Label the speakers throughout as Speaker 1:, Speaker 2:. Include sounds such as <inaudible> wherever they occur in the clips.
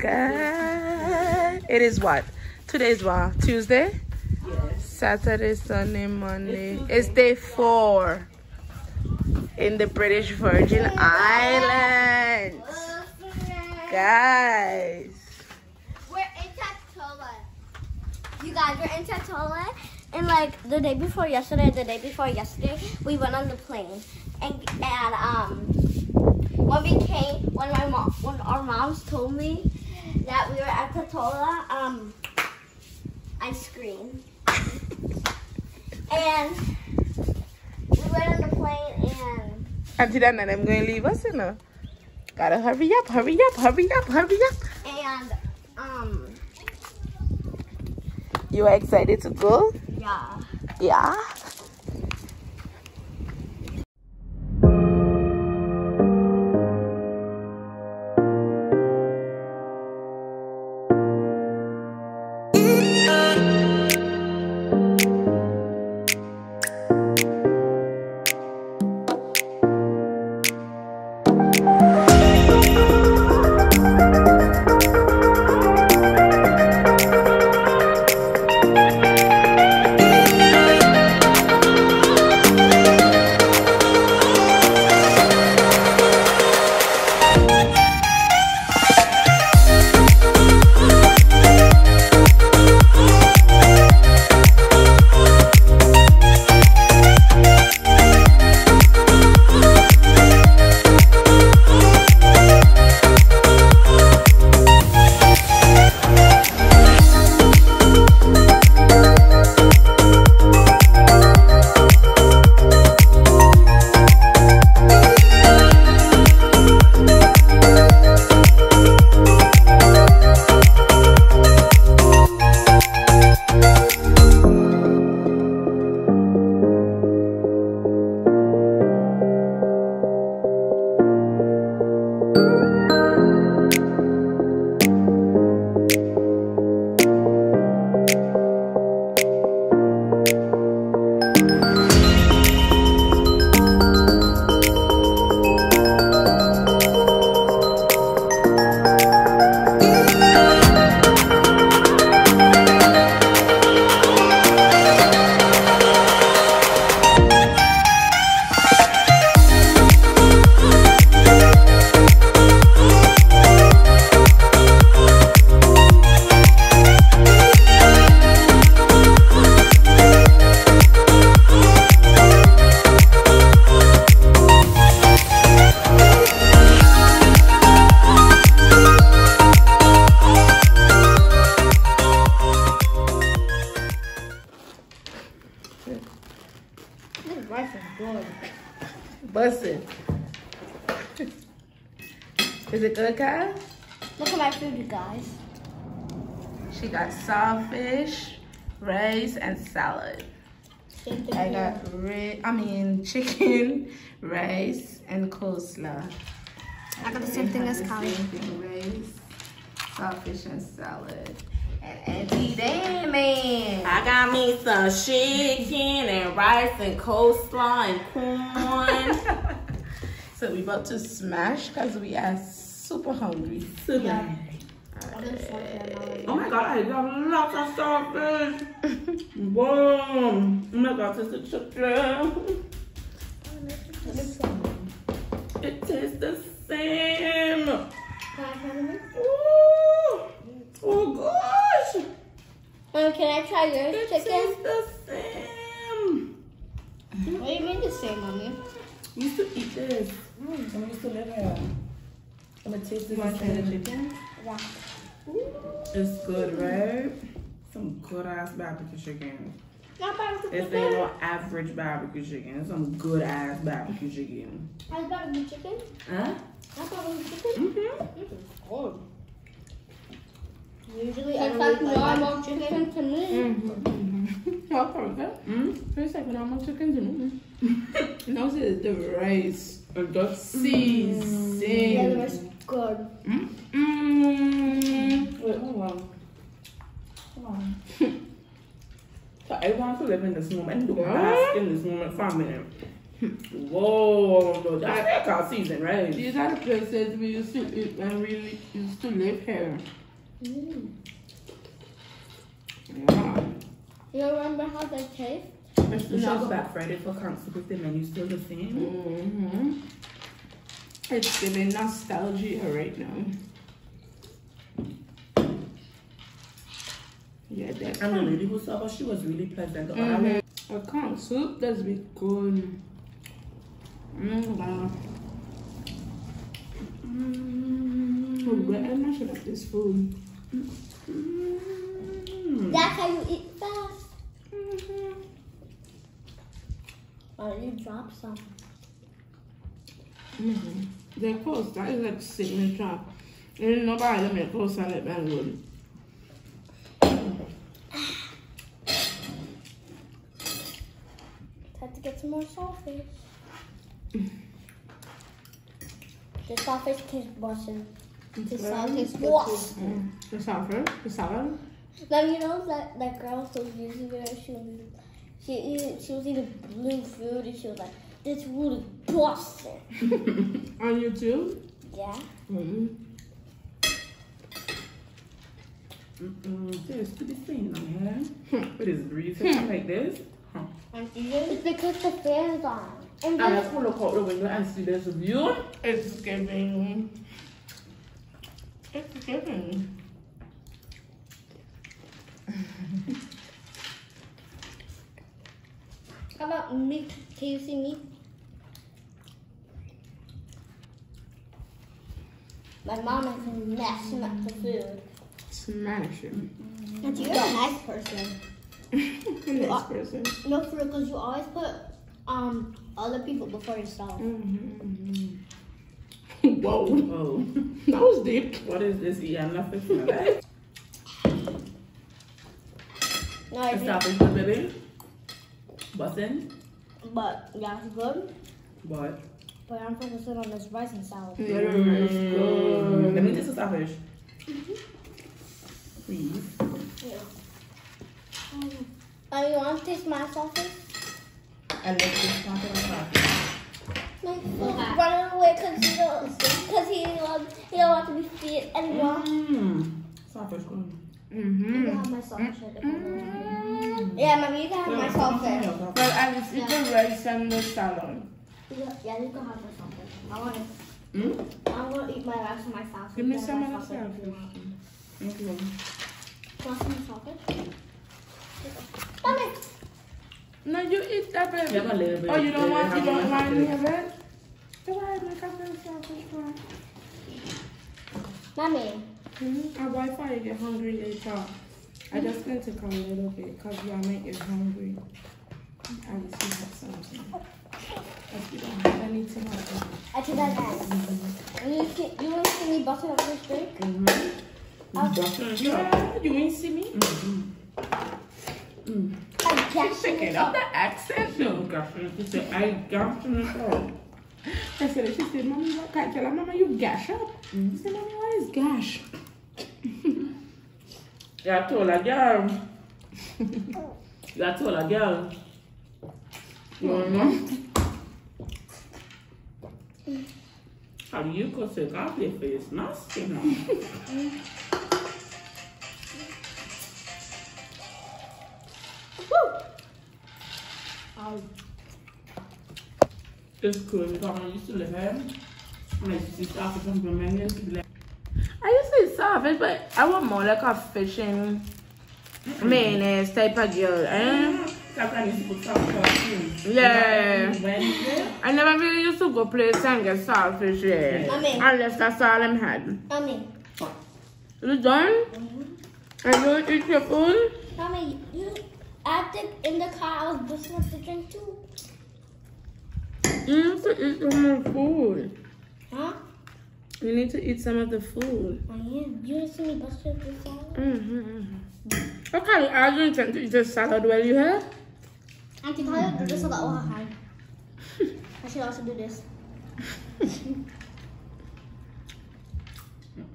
Speaker 1: God. It is what? Today's what? Tuesday? Yes. Saturday, Sunday, Monday. It's day four in the British Virgin Islands. Guys.
Speaker 2: We're in Tortola. You guys, we're in Tortola. And like the day before yesterday, the day before yesterday, we went on the plane. And and um when we came when my mom when our moms told me that we were at Tortola, um ice cream. and we went on the plane and
Speaker 1: Auntie Dana, I'm going to leave us, you know. Gotta hurry up, hurry up, hurry up, hurry up.
Speaker 2: and um
Speaker 1: You are excited to go?
Speaker 2: yeah.
Speaker 1: Yeah. Busted. Is it good, guys?
Speaker 2: Look at my food, you guys.
Speaker 1: She got saltfish, rice, and salad. I got ri- I mean <laughs> chicken, rice, and coleslaw.
Speaker 2: I got the same thing as Kylie.
Speaker 1: same thing, rice, saltfish, and salad. And Auntie man.
Speaker 3: I got me some chicken and rice and coleslaw and corn. <laughs>
Speaker 1: so we about to smash because we are super hungry.
Speaker 3: Super.
Speaker 2: Yeah.
Speaker 3: Oh my god, I got lots of sausage. <laughs> Boom. Oh my god, this is chicken. It tastes the same. Ooh. Oh gosh.
Speaker 2: Um, can I try yours,
Speaker 3: It
Speaker 2: chicken?
Speaker 3: tastes the same.
Speaker 2: What do you mean the same, mommy?
Speaker 3: We used to eat this. When we used to live here. I'm gonna taste this chicken.
Speaker 2: Yeah.
Speaker 3: It's good, right? Some good ass barbecue chicken.
Speaker 2: Not barbecue
Speaker 3: It's
Speaker 2: chicken.
Speaker 3: ain't no average barbecue chicken. It's some good ass barbecue chicken.
Speaker 2: How's barbecue chicken?
Speaker 3: Huh?
Speaker 2: Not barbecue chicken.
Speaker 3: Mm-hmm.
Speaker 2: This is good. Usually I don't like normal chicken to me. <laughs>
Speaker 1: What for that?
Speaker 3: Mm-hmm.
Speaker 1: First, like normal chicken to me. <laughs> No, it's the rice.
Speaker 3: And the
Speaker 1: Season.
Speaker 2: Yeah, the rest good.
Speaker 1: Mm.
Speaker 3: Wait, hold on. Hold on. <laughs> so I want to live in this moment. Do
Speaker 1: What?
Speaker 3: bask in this moment for a minute. Whoa, that's haircut season, right?
Speaker 1: These are the places we used to eat when we used to live here.
Speaker 2: Mm.
Speaker 1: Yeah.
Speaker 2: You remember how they taste?
Speaker 3: We should go back Friday for concert if the menu still the same.
Speaker 1: hmm It's giving nostalgia right now. Yeah, that
Speaker 3: And the
Speaker 1: can
Speaker 3: lady who served us, she was really pleasant. The other
Speaker 1: Mhm. A corn soup does be good. Mm, wow.
Speaker 3: Mm.
Speaker 1: I'm not sure of this food.
Speaker 3: Mm.
Speaker 2: That's how you eat fast.
Speaker 1: Mhm.
Speaker 2: Or you drop some.
Speaker 1: Mhm. The coast, that is like signature. Ain't nobody that make coast like that good.
Speaker 2: Have to get some more saltfish. <laughs> the saltfish tastes bussin'. The salt tastes good too.
Speaker 1: Mm. The salad, the salad.
Speaker 2: Now you know that that girl who was using it. She was she eat, she was eating blue food and she was like, "This food is bussin'." <laughs>
Speaker 1: On YouTube.
Speaker 2: Yeah.
Speaker 1: Mm-hmm.
Speaker 3: Mm-mm. There's to be seen on here. It is reason like this. Huh.
Speaker 2: It's because the fan's on. And
Speaker 3: And
Speaker 2: then
Speaker 3: let's look out the window and see this view.
Speaker 1: It's giving. It's giving.
Speaker 2: how about meat? Can you see meat? My mom is messing up the food.
Speaker 1: Smash it.
Speaker 2: And you're a nice person. <laughs>
Speaker 1: Next person.
Speaker 2: No, for because you always put um other people before yourself.
Speaker 1: Mm-hmm. <laughs> Whoa,
Speaker 3: Oh,
Speaker 1: that was deep.
Speaker 3: what is this? Yeah, nothing for that.
Speaker 2: No, I
Speaker 3: It's
Speaker 2: didn't.
Speaker 3: stopping for baby. Button.
Speaker 2: But yeah, it's good.
Speaker 3: But.
Speaker 2: But I'm focusing on this rice and salad. Mm.
Speaker 1: Yeah, mm. it's
Speaker 3: Mm.
Speaker 1: good.
Speaker 3: Let me taste the saltfish. Please. Yeah.
Speaker 2: Um, oh, you want to taste my sausage?
Speaker 3: I like this part of the saltfish.
Speaker 2: Like, running away because he don't, because he um, he don't want to be fit anymore.
Speaker 3: Mmm. Saltfish good.
Speaker 1: Mm-hmm.
Speaker 2: can have my sausage. if you want. Yeah, mommy, you can have my sausage.
Speaker 1: Well, I just eat the rice and the salad.
Speaker 2: Yeah, yeah, you can have my sausage. I want to.
Speaker 3: Mm?
Speaker 2: I'm gonna eat my rice and my sausage.
Speaker 1: Give me some of the
Speaker 2: sausage if you want.
Speaker 3: Okay.
Speaker 2: Want some sausage? Mommy,
Speaker 1: No, you eat that, baby.
Speaker 3: Yeah, but little bit.
Speaker 1: Oh, you don't want, you
Speaker 3: have
Speaker 1: don't
Speaker 3: one
Speaker 1: want
Speaker 3: after
Speaker 1: any of it? So why make a friend sausage for?
Speaker 2: mommy.
Speaker 1: Mm-hmm. And why for you get hungry later? I just going to come a little bit because you are make you hungry. I will see have something. But you don't have anything at all.
Speaker 2: I do that again. You see, you want to see me busting up this drink?
Speaker 3: Mm-hmm. Butter.
Speaker 1: Yeah, you ain't see me?
Speaker 3: Mm-hmm. Mm.
Speaker 2: I guess
Speaker 1: Pick it up the accent.
Speaker 3: No, gosh, she said, I got to know.
Speaker 1: I said, she said, Mommy, what can't tell her, Mama, you gash up. Mm-hmm. She said, Mommy, what is gash?
Speaker 3: Yeah, I told her, girl. Yeah, I told her, girl. You know? How you could take off your face? Nasty, no? <laughs> It's cool because I used to live here, when I used to see stuff from Birmingham, to be like,
Speaker 1: I used to eat saltfish, but I want more like a fishing mayonnaise type of girl. Eh?
Speaker 3: Sometimes I used to put salt on
Speaker 1: Yeah. I never really used to go place and get saltfish there.
Speaker 2: Mommy.
Speaker 1: Unless that's all them had.
Speaker 2: mommy.
Speaker 1: You done? Are you eat your food?
Speaker 2: Mommy, you acted in the car. I was busting up the drink too.
Speaker 1: You need to eat some more food.
Speaker 2: Huh?
Speaker 1: You need to eat some of the food.
Speaker 2: I am. You didn't see me busting up the salad?
Speaker 1: Mm-hmm. Okay, I don't intend to eat the salad while you here.
Speaker 2: Auntie, how do you do this without all her hand? I should also do this. <laughs>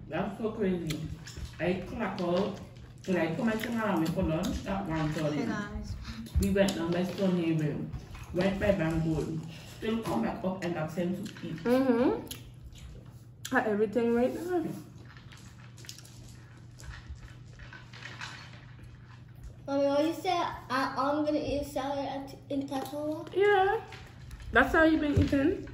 Speaker 3: That's so crazy. I clock out. When I come and turn around for lunch at 1.30.
Speaker 2: guys.
Speaker 3: We went down by Stonehaven. went by Bangor. Still come back up and got sent to eat.
Speaker 1: Mm-hmm. Got everything right now.
Speaker 2: Mommy, what you said? I, I'm gonna eat salad at, in Tortola.
Speaker 1: Yeah. That's how you've been eating?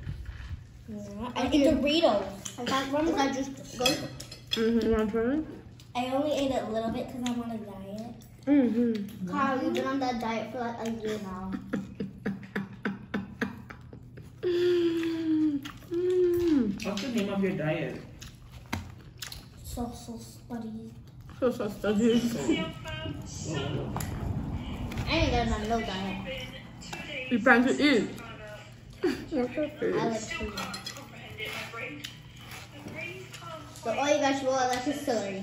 Speaker 2: I eat Doritos. I can't remember. I just go.
Speaker 1: Mm-hmm. You want to
Speaker 2: I only ate it a little bit because I'm on a diet.
Speaker 1: Mm-hmm.
Speaker 2: Carl, you've been on that diet for like a year now.
Speaker 3: What's the name of your diet?
Speaker 2: So so study.
Speaker 1: So, so.
Speaker 3: Oh.
Speaker 2: I ain't got my no diet.
Speaker 1: You plan to eat? What's your
Speaker 2: I
Speaker 1: face?
Speaker 2: like food. But all you vegetable, I like is celery.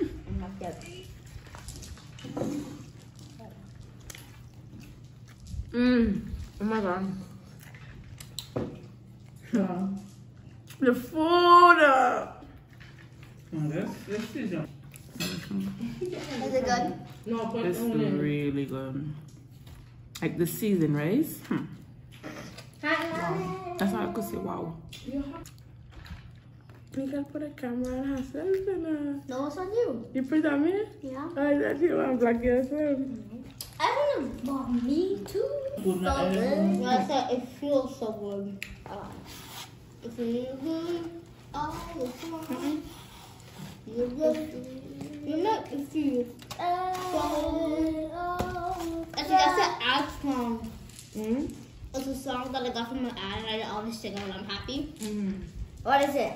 Speaker 2: And that's it.
Speaker 1: Mmm. Oh my god.
Speaker 3: Yeah.
Speaker 1: The food. uh,
Speaker 3: Oh, this, this is a,
Speaker 2: Is it good?
Speaker 1: No, but
Speaker 3: it's really good. Like the seasoned rice. Hmm. That's how I could say wow.
Speaker 1: You can put a camera on herself and uh,
Speaker 2: No, it's on you.
Speaker 1: you put on me?
Speaker 2: Yeah.
Speaker 1: I thought you want to block yourself.
Speaker 2: I want to bomb me too.
Speaker 3: Good night,
Speaker 2: So good.
Speaker 3: everyone.
Speaker 2: I said it feels so good. Song.
Speaker 1: Mm?
Speaker 2: It's a song that I got from an ad, and I always sing it when I'm happy.
Speaker 1: Mm.
Speaker 2: What is it?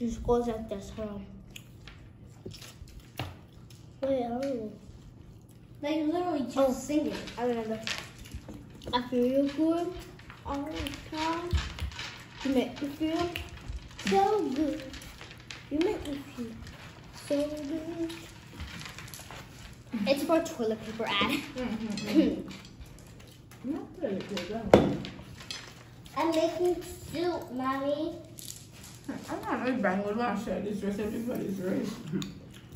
Speaker 2: It just goes like this. Hold on. Wait, oh. Like literally just sing it. I remember. I feel good all the time. You make me feel so good. You make me feel so good. It's for toilet paper ad. <laughs>
Speaker 1: Not really good. huh?
Speaker 2: I'm making soup, mommy.
Speaker 1: I'm not really bang with my share this for this rice.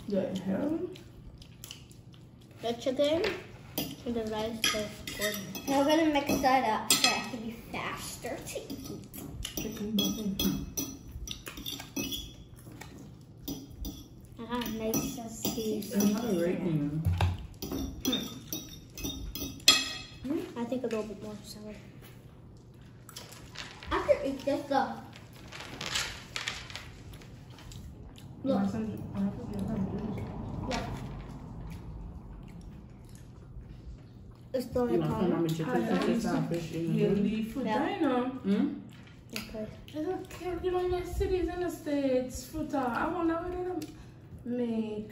Speaker 1: The hell?
Speaker 2: The chicken and the rice is good. Now we're gonna mix that up so it can be faster to <laughs> eat.
Speaker 1: Chicken butter.
Speaker 2: I got nice sauce.
Speaker 3: It's not a rating.
Speaker 2: I think a little bit more salad. I could eat this though. Look.
Speaker 1: My son- I have to get some juice.
Speaker 2: It's still
Speaker 3: You
Speaker 2: in
Speaker 3: want some
Speaker 2: color.
Speaker 3: mommy chicken
Speaker 1: I
Speaker 3: fish
Speaker 1: like
Speaker 3: fish in
Speaker 1: Healthy food,
Speaker 2: Yeah.
Speaker 1: I.
Speaker 3: Hmm?
Speaker 2: Okay.
Speaker 1: I don't care, you know, in the cities in the states, fruit. uh, I wonder what they don't make.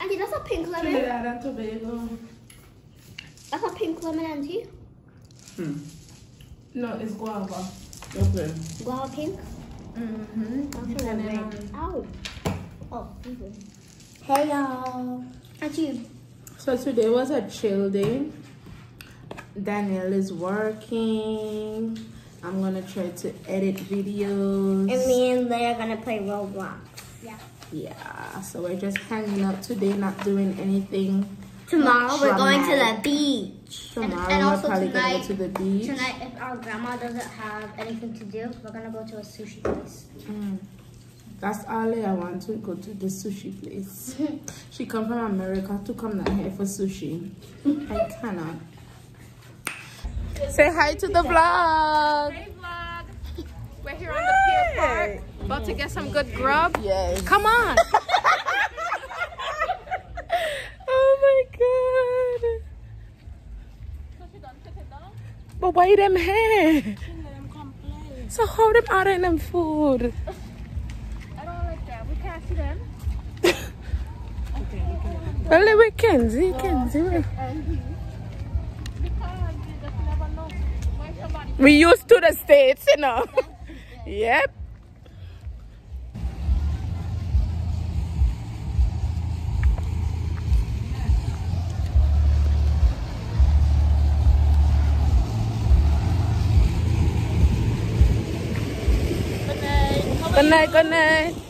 Speaker 2: Auntie, that's a pink lemon.
Speaker 1: Trinidad and Tobago.
Speaker 2: That's a pink lemon, Auntie.
Speaker 3: Hmm.
Speaker 1: No, it's guava.
Speaker 3: Okay.
Speaker 2: Guava pink.
Speaker 1: Mm-hmm.
Speaker 2: That's
Speaker 1: Depending
Speaker 2: red.
Speaker 1: on.
Speaker 2: Ow. Oh, even. Hey y'all. Auntie.
Speaker 1: So today was a chill day. Danielle is working. I'm gonna try to edit videos.
Speaker 2: And me and Leia are gonna play Roblox. Yeah.
Speaker 1: Yeah, so we're just hanging out today, not doing anything.
Speaker 2: Tomorrow we're going to the beach.
Speaker 1: Tomorrow
Speaker 2: and
Speaker 1: we're
Speaker 2: also
Speaker 1: probably
Speaker 2: tonight-
Speaker 1: gonna to the beach.
Speaker 2: Tonight, if our grandma doesn't have anything to do, we're gonna go to a sushi place.
Speaker 1: Mm. That's all I want to go to the sushi place. <laughs> she come from America to come down here for sushi. I <laughs> cannot. Say hi to the vlog.
Speaker 4: Hey vlog. We're here on the pier park. About to get some good grub.
Speaker 1: Yes.
Speaker 4: Come on. <laughs>
Speaker 1: oh my god. But why them here? So how them out in them food?
Speaker 4: I don't like that. We can't see them. <laughs>
Speaker 1: Well, we can see, can see.
Speaker 4: Because you just never know when somebody
Speaker 1: We used to the states, you know. <laughs> yep. Good night, good night.